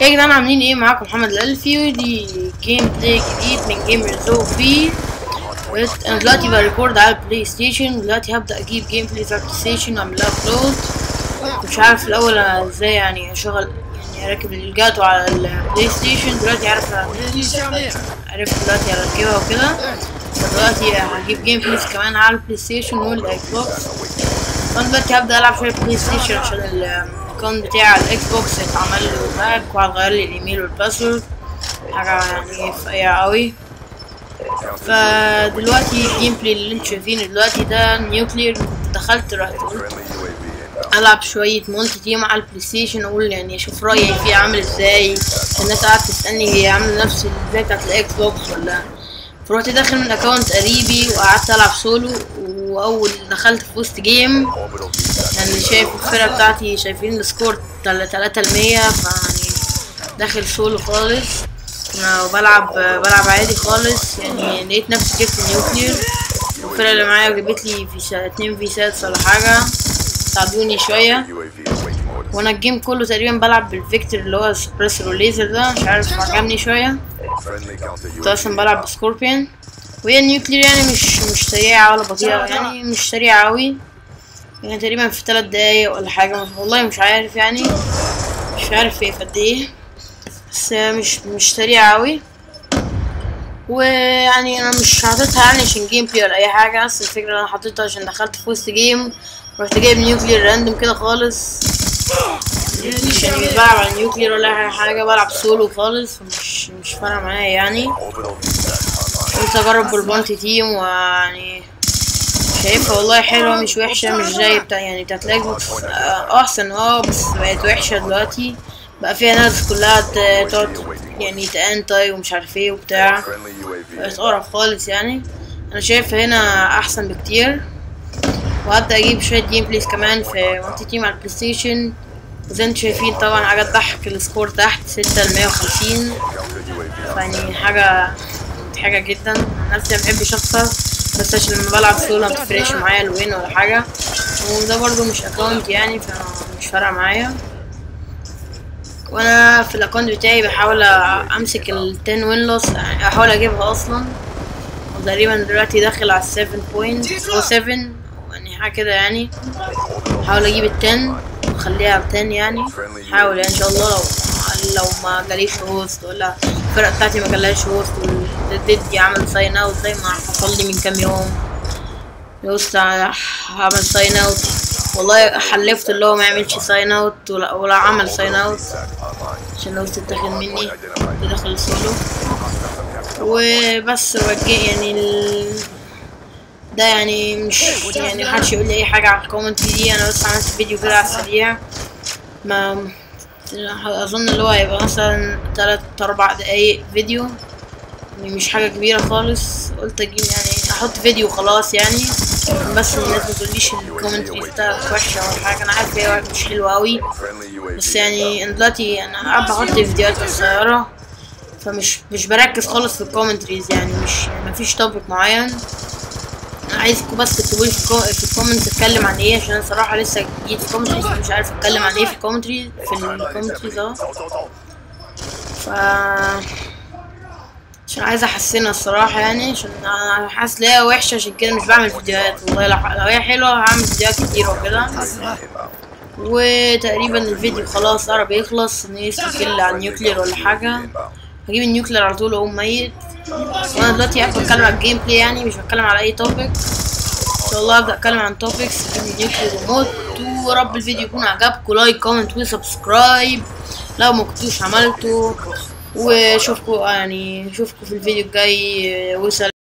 يا جدعان عاملين إيه معاكم؟ محمد الألفي ودي gameplay جديد من Gamers Of أنا دلوقتي ب record على البلاي ستيشن دلوقتي هبدأ أجيب gameplay على البلاي ستيشن واعمل upload مش عارف الأول أنا إزاي يعني اشغل يعني أركب Elgato على البلاي ستيشن دلوقتي عارف عرفت دلوقتي اركبها وكده. فدلوقتي هجيب gameplay كمان على البلاي ستيشن والاكس بوكس فانا دلوقتي هبدا ألعب شوية بلاي ستيشن عشان ال account بتاعي على الاكس بوكس اتعمل له hack واتغير لي الإيميل وال password حاجة يعني فقيعه قوي فدلوقتي ال gameplay اللي أنتوا شايفينه دلوقتي ده nuclear كنت دخلت رحت قلت. ألعب شوية multi team على البلاي ستيشن أقول يعني أشوف رأيي فيه عامل إزاي. الناس قعدت تسألني هي عاملة نفس إزاي بتاعت الاكس بوكس ولا. فرحت داخل من account قريبي وقعدت ألعب سولو وأول دخلت في وسط game. يعني شايف الفرقة بتاعتي شايفين ال score تل- تلاتة المية فيعني داخل سولو خالص أنا بلعب عادي خالص يعني لقيت نفسي جبت النيوكلير الفرقة اللي معايا جابت لي في سا- اتنين فيسات ولا حاجة ساعدوني orders. وأنا الجيم كله تقريبا بلعب بالفيكتور اللي هو السبريسور والليزر ده مش عارف عجبني counter كنت أصلا. بلعب بسكوربيون وهي النيوكلير يعني مش مش سريعة ولا بطيئة يعني مش سريعة أوي. يعني تقريبا في تلات دقايق ولا حاجة والله مش عارف يعني مش عارف في قد إيه. بس مش مش سريعة أوي. ويعني أنا مش حاططها يعني عشان gameplay ولا أي حاجة بس الفكرة أنا حاططها عشان دخلت في وسط game رحت جايب nuclear random كده خالص. مش يعني مش بلعب على nuclear ولا أي حاجة بلعب سولو خالص مش مش فارقة معايا يعني. قلت أجرب بال multi team ويعني شايفها والله حلوة مش وحشة مش زي بتاع يعني بتاعت بوكس آه، أحسن آه بس بقت وحشة دلوقتي. بقى فيها ناس كلها تقعد يعني تانتاي ومش عارف إيه وبتاع. بقت. قرف خالص يعني. أنا شايف هنا أحسن بكتير. وهبدأ أجيب شوية جيم بليز كمان في مونتي تيم على البلاي ستيشن وزي أنتوا شايفين طبعا حاجة تضحك السكور تحت ستة لمية وخمسين. يعني حاجة حاجة جدا. عن نفسي مبحبش اخسر بس عشان لما بلعب سولو متفرقش معايا ال win ولا حاجة. وده برضو مش account يعني فمش فارقة معايا. وأنا في ال account بتاعي بحاول أمسك ال 10 win loss أحاول أجيبها أصلا. وتقريبا دلوقتي داخل على 7 point أو 7 يعني حاجة كده يعني. أحاول أجيب ال 10 واخليها ب 10 يعني. أحاول يعني إن شاء الله لو لو ما جاليش host ولا الفرقة بتاعتي ما جالهاش host والديدي عمل sign out زي ما حصل لي من كام يوم. host عمل sign out والله حلفت اللي هو ما يعملش sign out ولا, ولا عمل sign out. عشان ال host اتاخد مني Hostile capture. وبس وجه يعني ال... ده يعني مش يعني محدش يقول لي أي حاجة على ال commentary. أنا بس عملت فيديو كده على السريع. ما أظن اللي هو هيبقى مثلا تلات أربع دقايق فيديو يعني مش حاجة كبيرة خالص. قلت أجيب يعني أحط فيديو خلاص يعني. بس الناس ما تقوليش ال commentary بتاعتك وحشه ولا حاجة. أنا عارف هي مش Friendly UAV بس يعني أنا دلوقتي أنا قاعد بحط فيديوهات قصيرة. فمش مش بركز خالص في ال commentaries يعني. مش يعني مفيش topic معين. عايزكم بس لي في, ال com... في ال comments أتكلم عن إيه؟ عشان أنا صراحة لسه جديد في ال commentaries فمش عارف أتكلم عن إيه في ال commentaries في ال commentaries أهو. ف عشان عايز أحسنها الصراحة يعني عشان أنا حاسس إن هي وحشة عشان كده مش بعمل فيديوهات. والله لو هي حلوة هعمل فيديوهات كتير وكده. وتقريبا الفيديو خلاص قرب يخلص ناقص kill على ال nuclear ولا حاجة. هجيب ال nuclear على طول وأقوم ميت. وأنا دلوقتي قاعد بتكلم على ال gameplay يعني مش بتكلم على أي topic إن شاء الله هبدا أتكلم عن topics أجيب ال nuclear وموت ويا رب الفيديو يكون عجبكم like comment و subscribe. لو ما كنتوش واشوفكم يعني اشوفكم في الفيديو الجاي وسلام